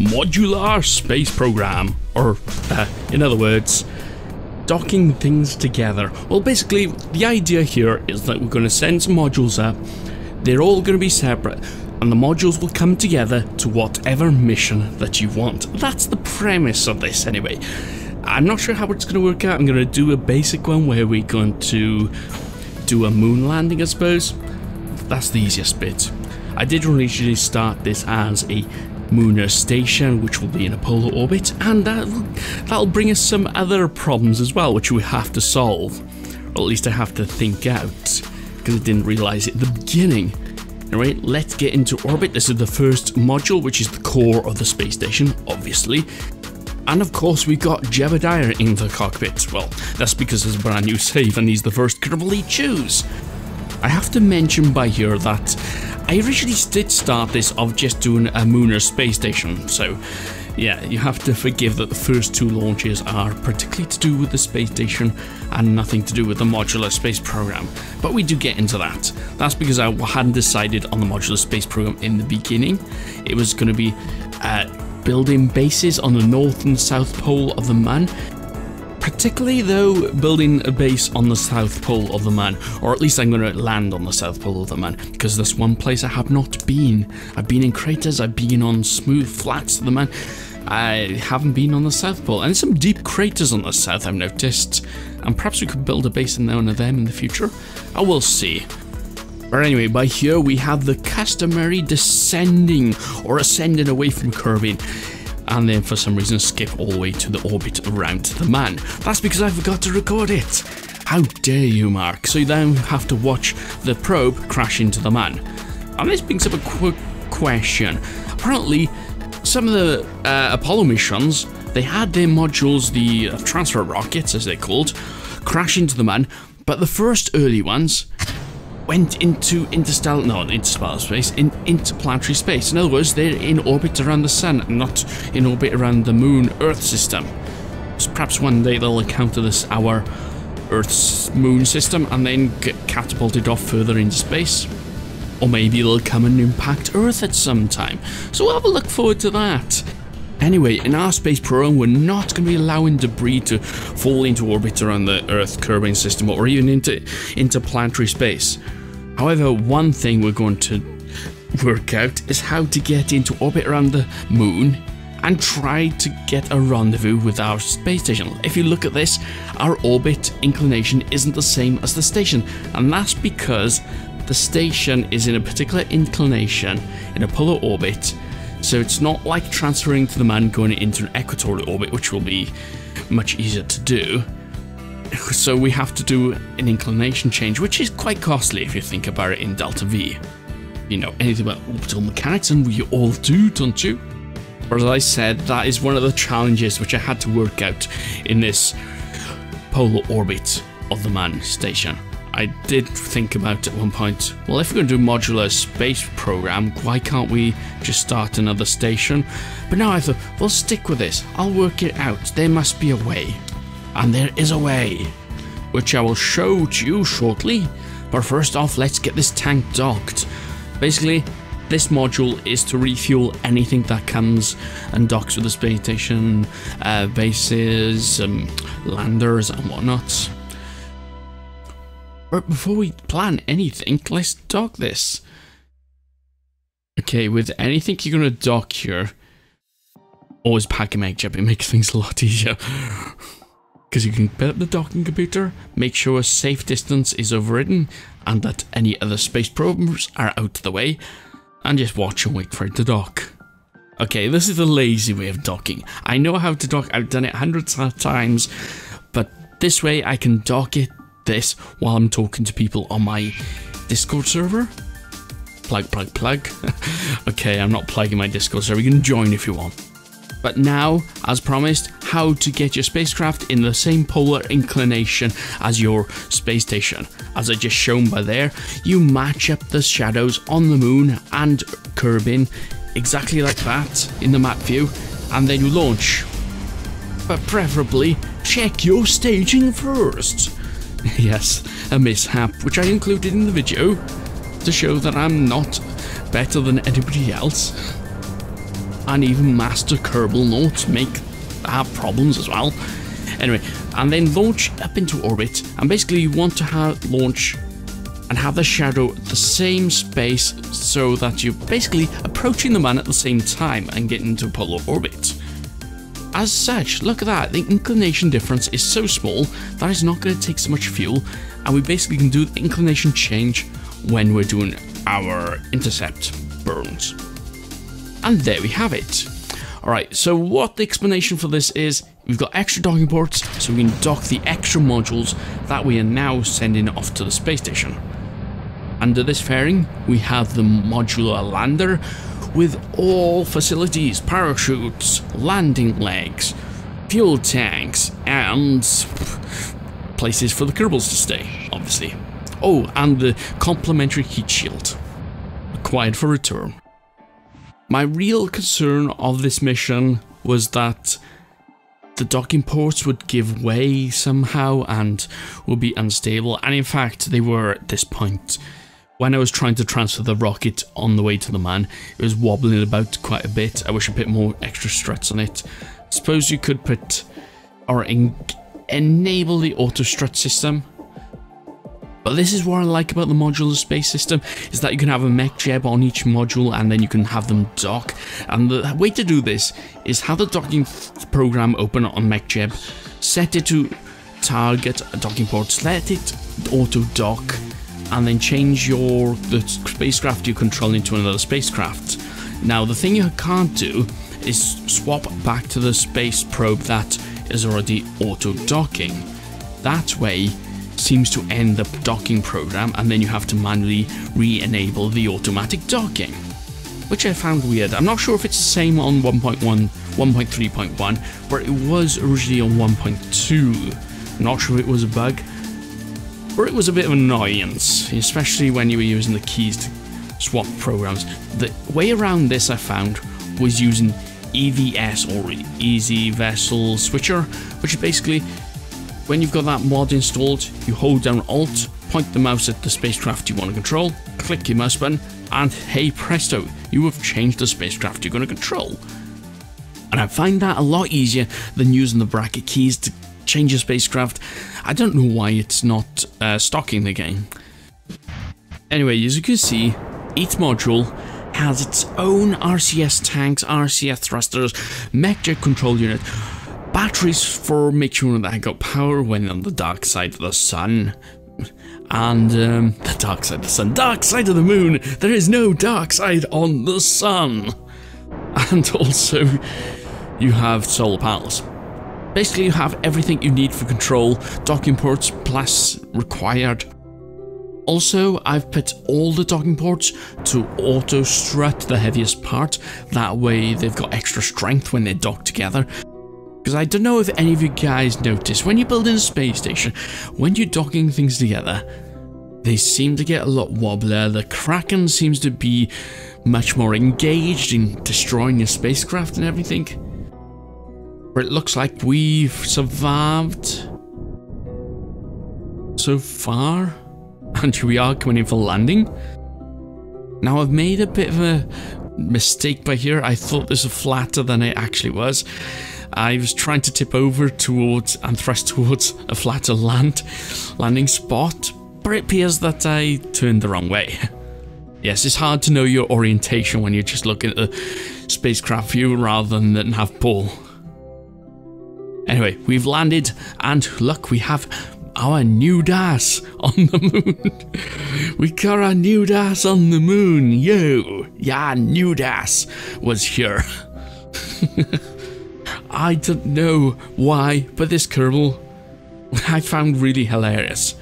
modular space program, or uh, in other words, docking things together. Well, basically, the idea here is that we're going to send some modules up. They're all going to be separate, and the modules will come together to whatever mission that you want. That's the premise of this, anyway. I'm not sure how it's going to work out. I'm going to do a basic one where we're going to do a moon landing, I suppose. That's the easiest bit. I did originally start this as a lunar station, which will be in a polar orbit, and uh, that, that'll bring us some other problems as well, which we have to solve. Or at least I have to think out, because I didn't realize it at the beginning. Alright, let's get into orbit. This is the first module, which is the core of the space station, obviously. And of course, we've got Jebediah in the cockpit. Well, that's because there's a brand new save and he's the first Kerbal choose. I have to mention by here that I originally did start this of just doing a Munar space station, so yeah, you have to forgive that the first two launches are particularly to do with the space station and nothing to do with the modular space program. But we do get into that. That's because I hadn't decided on the modular space program in the beginning. It was going to be uh, building bases on the north and south pole of the Mun Particularly though, building a base on the south pole of the Mun, or at least I'm going to land on the south pole of the Mun, because that's one place I have not been. I've been in craters, I've been on smooth flats of the Mun. I haven't been on the South Pole, and some deep craters on the south I've noticed, and perhaps we could build a base in one of them in the future. I will see. But anyway, by here we have the customary descending or ascending away from Kerbin and then for some reason skip all the way to the orbit around the Mun. That's because I forgot to record it. How dare you, Mark? So you then have to watch the probe crash into the Mun. And this brings up a quick question. Apparently, some of the uh, Apollo missions, they had their modules, the transfer rockets as they're called, crash into the Mun, but the first early ones went into interstellar, no, interstellar space, in interplanetary space. In other words, they're in orbit around the sun, not in orbit around the moon Earth system. So perhaps one day they'll encounter this our Earth's moon system and then get catapulted off further into space. Or maybe they'll come and impact Earth at some time. So we'll have a look forward to that. Anyway, in our space program, we're not going to be allowing debris to fall into orbit around the Earth Kerbin system or even into interplanetary space. However, one thing we're going to work out is how to get into orbit around the moon and try to get a rendezvous with our space station. If you look at this, our orbit inclination isn't the same as the station, and that's because the station is in a particular inclination in a polar orbit, so it's not like transferring to the Mun going into an equatorial orbit, which will be much easier to do so we have to do an inclination change, which is quite costly if you think about it in Delta V. You know anything about orbital mechanics, and we all do, don't you? Or as I said, that is one of the challenges which I had to work out in this polar orbit of the Mun station. I did think about at one point, well, if we're going to do modular space program, why can't we just start another station? But now I thought, well, stick with this. I'll work it out. There must be a way. And there is a way, which I will show to you shortly. But first off, let's get this tank docked. Basically, this module is to refuel anything that comes and docks with the space station, uh, bases, um, landers, and whatnot. But before we plan anything, let's dock this. Okay, with anything you're going to dock here, always pack a chip, it makes things a lot easier because you can put up the docking computer, make sure a safe distance is overridden, and that any other space probes are out of the way, and just watch and wait for it to dock. Okay, this is the lazy way of docking. I know how to dock, I've done it hundreds of times, but this way I can dock it this while I'm talking to people on my Discord server. Plug, plug, plug. okay, I'm not plugging my Discord server, you can join if you want. But now, as promised, how to get your spacecraft in the same polar inclination as your space station. As I just shown by there, you match up the shadows on the moon and Kerbin exactly like that in the map view, and then you launch. But preferably, check your staging first. yes, a mishap which I included in the video to show that I'm not better than anybody else. And even Master Kerbal Note make have problems as well. Anyway, and then launch up into orbit, and basically you want to have launch and have the shadow at the same space so that you're basically approaching the Mun at the same time and getting into polar orbit. As such, look at that, the inclination difference is so small that it's not going to take so much fuel and we basically can do the inclination change when we're doing our intercept burns. And there we have it. Alright, so what the explanation for this is, we've got extra docking ports, so we can dock the extra modules that we are now sending off to the space station. Under this fairing, we have the modular lander with all facilities, parachutes, landing legs, fuel tanks, and places for the Kerbals to stay, obviously. Oh, and the complimentary heat shield, acquired for return. My real concern of this mission was that the docking ports would give way somehow and would be unstable, and in fact they were at this point. When I was trying to transfer the rocket on the way to the Mun, it was wobbling about quite a bit. I wish I put more extra struts on it. Suppose you could put or en enable the auto strut system but this is what I like about the modular space system, is that you can have a MechJeb on each module and then you can have them dock. And the way to do this is have the docking program open on MechJeb, set it to target docking ports, let it auto dock, and then change your the spacecraft you control into another spacecraft. Now the thing you can't do is swap back to the space probe that is already auto docking. That way seems to end the docking program and then you have to manually re-enable the automatic docking. Which I found weird. I'm not sure if it's the same on 1.1, 1.3.1, but it was originally on 1.2. Not sure if it was a bug, or it was a bit of an annoyance, especially when you were using the keys to swap programs. The way around this I found was using EVS or Easy Vessel Switcher, which is basically when you've got that mod installed, you hold down Alt, point the mouse at the spacecraft you want to control, click your mouse button, and hey presto, you have changed the spacecraft you're going to control. And I find that a lot easier than using the bracket keys to change your spacecraft. I don't know why it's not uh, stocking the game. Anyway, as you can see, each module has its own RCS tanks, RCS thrusters, MechJeb control unit, batteries for make sure that I got power when on the dark side of the sun. And um, the dark side of the sun, dark side of the moon. There is no dark side on the sun. And also, you have solar panels. Basically, you have everything you need for control. Docking ports plus required. Also, I've put all the docking ports to auto strut the heaviest part. That way, they've got extra strength when they dock together. Because I don't know if any of you guys notice, when you're building a space station, when you're docking things together, they seem to get a lot wobbler. The Kraken seems to be much more engaged in destroying your spacecraft and everything. But it looks like we've survived so far. And we are coming in for landing. Now I've made a bit of a mistake by here. I thought this was flatter than it actually was. I was trying to tip over towards and thrust towards a flatter land landing spot, but it appears that I turned the wrong way. Yes, it's hard to know your orientation when you're just looking at the spacecraft view rather than have pull. Anyway, we've landed, and look, we have our new DAS on the moon. we got our new DAS on the moon, yo! Yeah, new DAS was here. I don't know why, but this Kerbal I found really hilarious.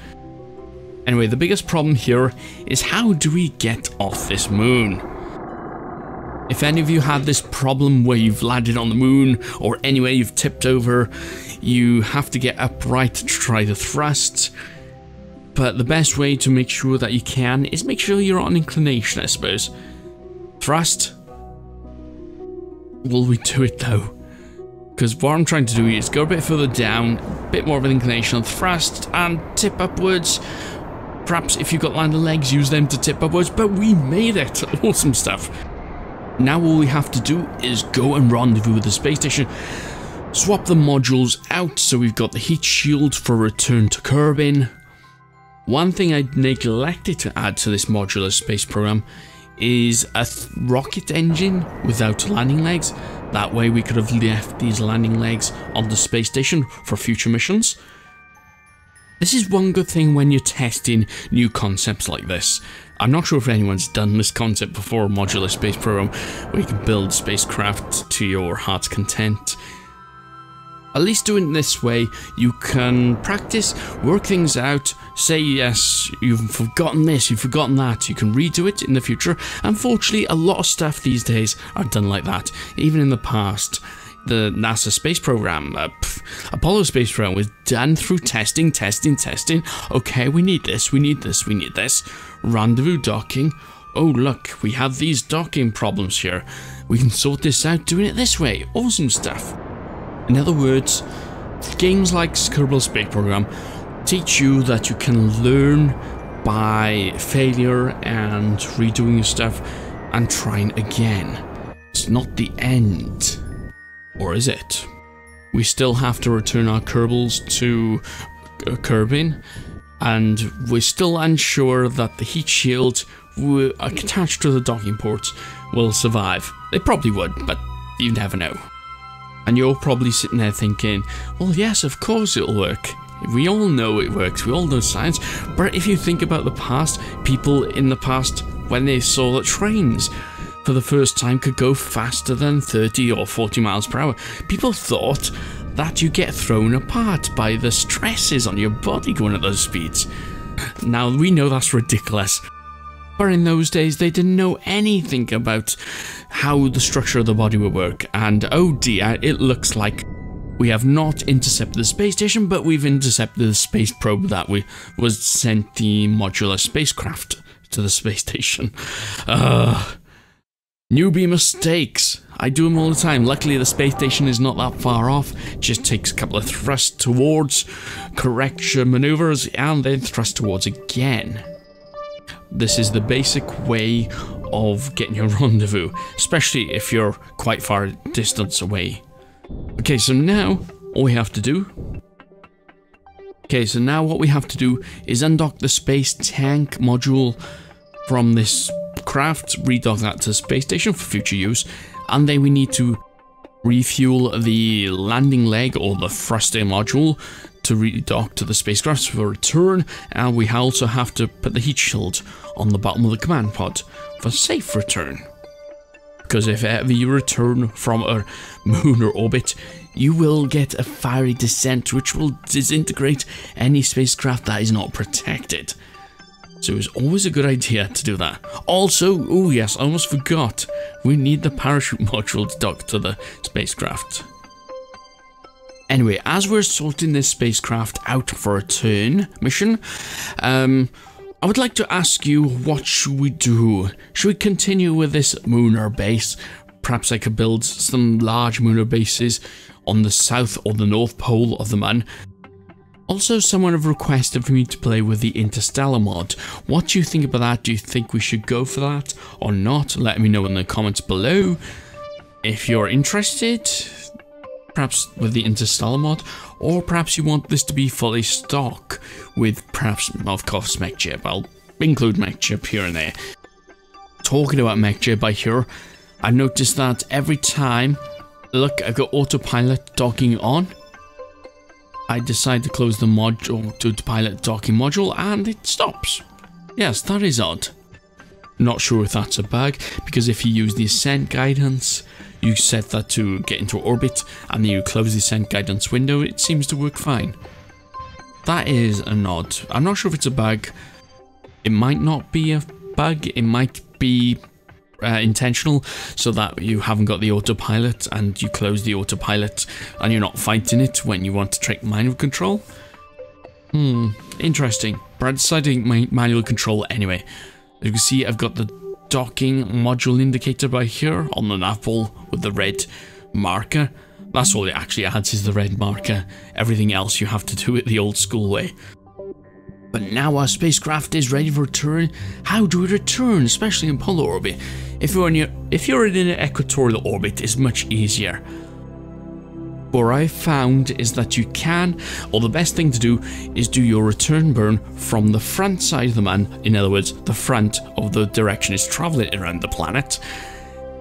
Anyway, the biggest problem here is how do we get off this moon? If any of you had this problem where you've landed on the moon or anywhere you've tipped over, you have to get upright to try the thrust. But the best way to make sure that you can is make sure you're on inclination, I suppose. Thrust. Will we do it though? Because what I'm trying to do is go a bit further down, a bit more of an inclination on thrust, and tip upwards. Perhaps if you've got landing legs, use them to tip upwards, but we made it. Awesome stuff. Now all we have to do is go and rendezvous with the space station, swap the modules out so we've got the heat shield for return to Kerbin. One thing I neglected to add to this modular space program is a rocket engine without landing legs. That way we could have left these landing legs on the space station for future missions. This is one good thing when you're testing new concepts like this. I'm not sure if anyone's done this concept before, a modular space program, where you can build spacecraft to your heart's content. At least doing this way, you can practice, work things out, say yes, you've forgotten this, you've forgotten that, you can redo it in the future. Unfortunately, a lot of stuff these days are done like that, even in the past the NASA space program, uh, pff, Apollo space program was done through testing, testing, testing. Okay, we need this, we need this, we need this. Rendezvous docking. Oh, look, we have these docking problems here. We can sort this out doing it this way. Awesome stuff. In other words, games like Kerbal Space Program teach you that you can learn by failure and redoing your stuff and trying again. It's not the end. Or is it? We still have to return our Kerbals to uh, Kerbin, and we're still unsure that the heat shield attached to the docking ports will survive. They probably would, but you never know. And you're probably sitting there thinking, well, yes, of course it'll work. We all know it works, we all know science, but if you think about the past, people in the past, when they saw the trains, for the first time could go faster than 30 or 40 miles per hour. People thought that you get thrown apart by the stresses on your body going at those speeds. Now we know that's ridiculous. But in those days, they didn't know anything about how the structure of the body would work, and oh dear, it looks like we have not intercepted the space station, but we've intercepted the space probe that we was sent the modular spacecraft to the space station. Uh, Newbie mistakes. I do them all the time. Luckily, the space station is not that far off. Just takes a couple of thrusts towards, correction maneuvers, and then thrust towards again. This is the basic way of getting your rendezvous, especially if you're quite far distance away. Okay, so now, all we have to do... Okay, so now what we have to do is undock the space tank module from this craft, redock that to space station for future use, and then we need to refuel the landing leg or the thruster module to redock to the spacecraft for return, and we also have to put the heat shield on the bottom of the command pod for safe return. Because if ever you return from a moon or orbit, you will get a fiery descent which will disintegrate any spacecraft that is not protected. So it's always a good idea to do that. Also, oh yes, I almost forgot, we need the parachute module to dock to the spacecraft. Anyway, as we're sorting this spacecraft out for a turn mission, um, I would like to ask you, what should we do? Should we continue with this Munar base? Perhaps I could build some large Munar bases on the south or the north pole of the moon. also, someone have requested for me to play with the Interstellar mod. What do you think about that? Do you think we should go for that or not? Let me know in the comments below. If you're interested, perhaps with the Interstellar mod, or perhaps you want this to be fully stock with perhaps, of course, MechJeb. I'll include MechJeb here and there. Talking about MechJeb by here, I noticed that every time, look, I've got autopilot docking on, I decide to close the module to pilot docking module and it stops. Yes, that is odd. Not sure if that's a bug, because if you use the ascent guidance, you set that to get into orbit, and then you close the ascent guidance window, it seems to work fine. That is a nod. I'm not sure if it's a bug. It might not be a bug, it might be uh, intentional so that you haven't got the autopilot and you close the autopilot and you're not fighting it when you want to take manual control. Hmm, interesting. I decided manual control anyway. As you can see, I've got the docking module indicator by here on the apple with the red marker. That's all it actually adds is the red marker. Everything else you have to do it the old school way. But now our spacecraft is ready for return. How do we return, especially in polar orbit? If you're in your, if you're in an equatorial orbit, it's much easier. What I found is that you can, or the best thing to do, is do your return burn from the front side of the Mun. In other words, the front of the direction it's traveling around the planet.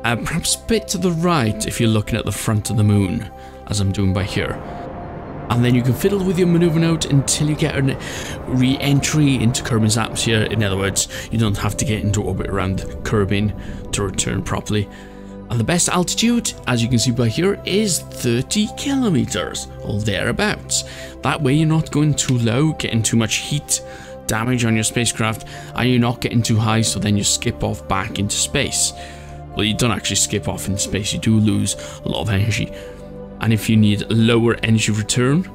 Uh, perhaps a bit to the right if you're looking at the front of the moon, as I'm doing by here and then you can fiddle with your maneuver node until you get a re-entry into Kerbin's atmosphere. In other words, you don't have to get into orbit around Kerbin to return properly. And the best altitude, as you can see by here, is 30 kilometers, or thereabouts. That way you're not going too low, getting too much heat damage on your spacecraft, and you're not getting too high, so then you skip off back into space. Well, you don't actually skip off into space, you do lose a lot of energy and if you need lower energy return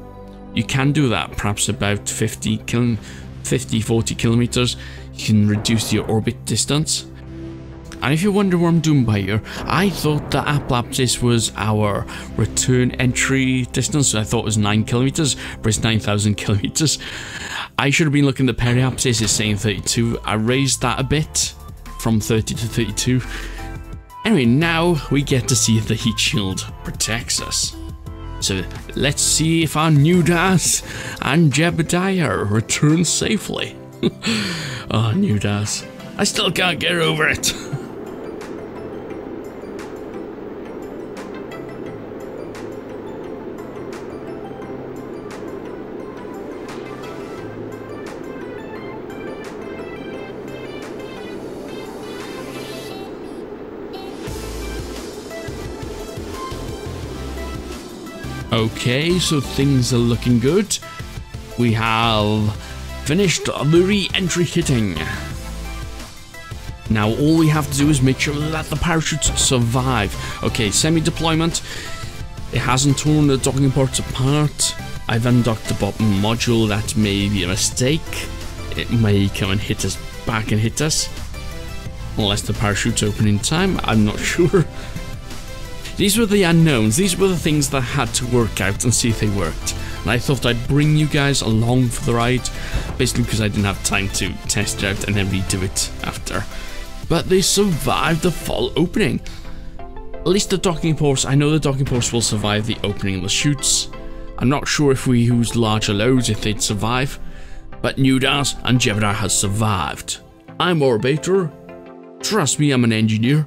you can do that perhaps about 50 kil 50 40 kilometers you can reduce your orbit distance and if you wonder what I'm doing by here, I thought the apoapsis was our return entry distance. I thought it was 9 kilometers, but it's 9,000 kilometers. I should have been looking at the periapsis, it's saying 32. I raised that a bit from 30 to 32. Anyway, now we get to see if the heat shield protects us. So let's see if our new das and Jebediah return safely. oh, new das. I still can't get over it. Okay, so things are looking good. We have finished the re-entry hitting. Now all we have to do is make sure that the parachutes survive. Okay, semi-deployment. It hasn't torn the docking ports apart. I've undocked the bottom module. That may be a mistake. It may come and hit us back and hit us. Unless the parachute's open in time. I'm not sure. These were the unknowns, these were the things that I had to work out and see if they worked. And I thought I'd bring you guys along for the ride, basically because I didn't have time to test it out and then redo it after. But they survived the fall opening. At least the docking ports, I know the docking ports will survive the opening of the chutes. I'm not sure if we use larger loads if they'd survive, but Newdas and Jebediah has survived. I'm Orb8Ter. Trust me, I'm an engineer